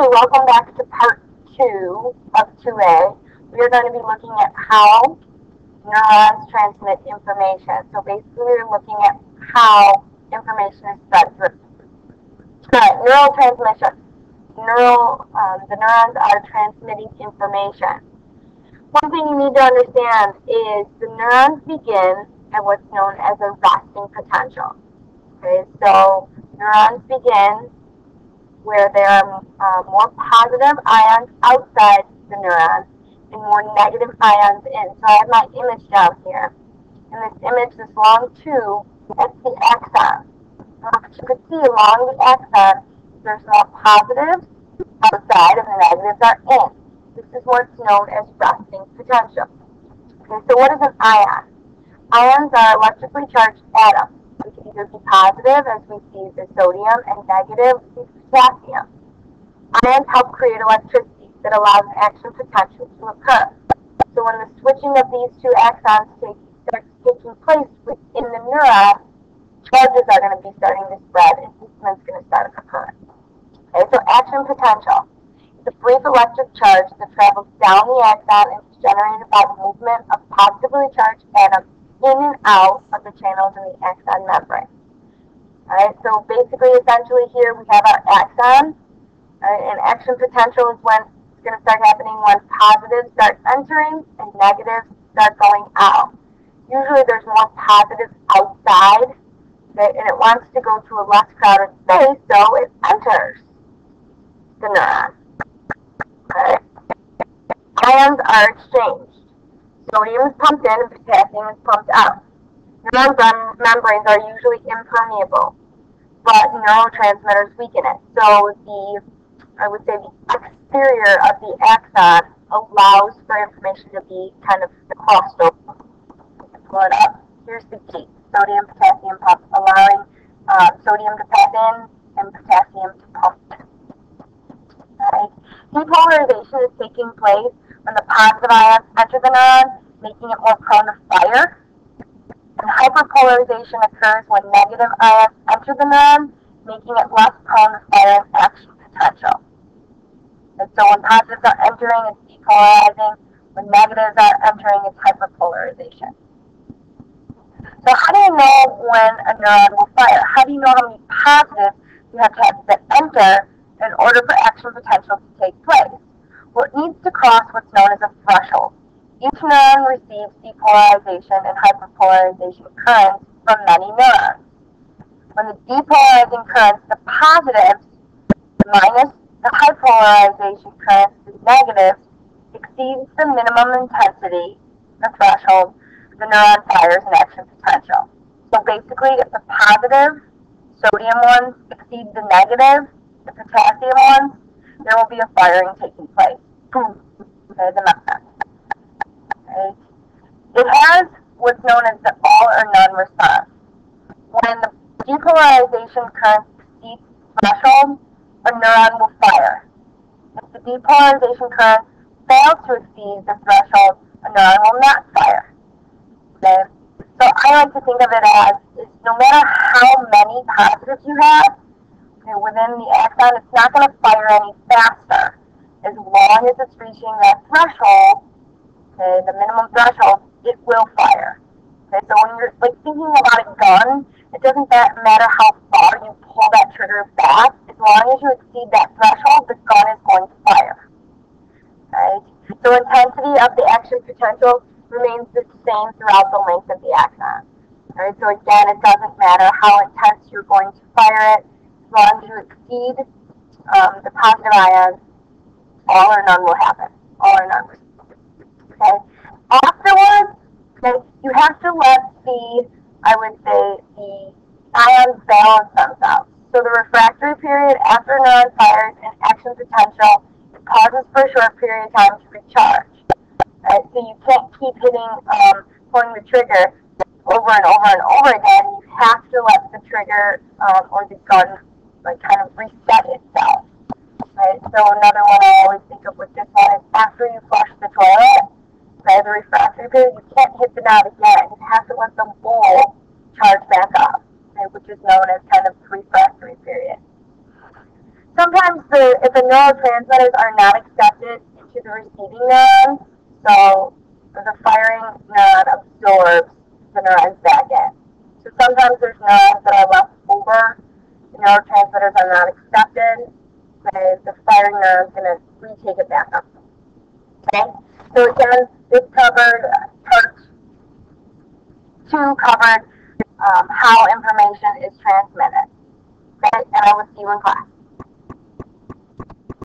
Welcome back to part two of 2A. We are going to be looking at how neurons transmit information. So basically we're looking at how information is spread through. Right, neural transmission. Neural, um, the neurons are transmitting information. One thing you need to understand is the neurons begin at what's known as a resting potential. Okay, so neurons begin where there are uh, more positive ions outside the neuron and more negative ions in. So I have my image down here. In this image, this long tube, that's the axon. As you can see along the axon, there's more positives outside and the negatives are in. This is what's known as resting potential. Okay, so what is an ion? Ions are electrically charged atoms. We can either be positive, as we see the sodium, and negative, potassium. Ions help create electricity that allows an action potential to occur. So when the switching of these two axons take, starts taking place within the neuron, charges are going to be starting to spread and movement's going to start occurring. Okay, so action potential is a brief electric charge that travels down the axon and is generated by the movement of positively charged atoms in and out of the channels in the axon membrane. Alright, so basically, essentially here we have our axon, right, and action potential is when it's going to start happening when positives start entering and negatives start going out. Usually there's more positives outside, okay, and it wants to go to a less crowded space, so it enters the neuron. Right. Ions are exchanged. Sodium is pumped in and potassium is pumped out. Neuron membranes are usually impermeable, but neurotransmitters weaken it. So the, I would say the exterior of the axon allows for information to be kind of crossed over. Pull it up. Here's the gate, sodium potassium pump, allowing uh, sodium to pass in and potassium to pump. Right. Depolarization is taking place when the positive ions enter the neuron, making it more prone to fire. Hyperpolarization occurs when negative ions enter the neuron, making it less prone to fire and action potential. And so when positives are entering, it's depolarizing. When negatives are entering, it's hyperpolarization. So how do you know when a neuron will fire? How do you know how many positives you have to have that enter in order for action potential to take place? Well, it needs to cross what's known as a threshold. Each neuron receives depolarization and hyperpolarization currents from many neurons. When the depolarizing currents, the positives, minus the hyperpolarization currents, the negatives, exceeds the minimum intensity, the threshold, the neuron fires an action potential. So basically, if the positive sodium ones exceed the negative, the potassium ones, there will be a firing taking place. Boom. Okay, the method. It has what's known as the all or none response. When the depolarization current exceeds the threshold, a neuron will fire. If the depolarization current fails to exceed the threshold, a neuron will not fire. Okay? So I like to think of it as no matter how many positives you have, okay, within the axon, it's not going to fire any faster. As long as it's reaching that threshold, okay, the minimum threshold, it will fire. Okay, so when you're like thinking about a gun, it doesn't matter how far you pull that trigger back. As long as you exceed that threshold, the gun is going to fire. Right? So intensity of the action potential remains the same throughout the length of the axon. Right? So again, it doesn't matter how intense you're going to fire it, as long as you exceed um, the positive ions, all or none will happen. All or none. Okay. Afterwards, okay, you have to let the, I would say, the ions balance themselves. So the refractory period after neuron fires and action potential it pauses for a short period of time to recharge. Right? So you can't keep hitting, um, pulling the trigger over and over and over again. You have to let the trigger um, or the gun like kind of reset itself. Right? So another one I always think of with this one is after you flush the toilet, right, the refractory period, you can't hit the knob again. You have to let the bowl charge back up, which is known as kind of refractory period. Sometimes the if the neurotransmitters are not accepted into the receiving neuron, so the firing neuron absorbs the neurons back in. So sometimes there's neurons that are left over, the neurotransmitters are not accepted, so the firing neuron is going to retake it back up. Okay, so again, this covered part two covered um, how information is transmitted. Okay, and I will see you in class.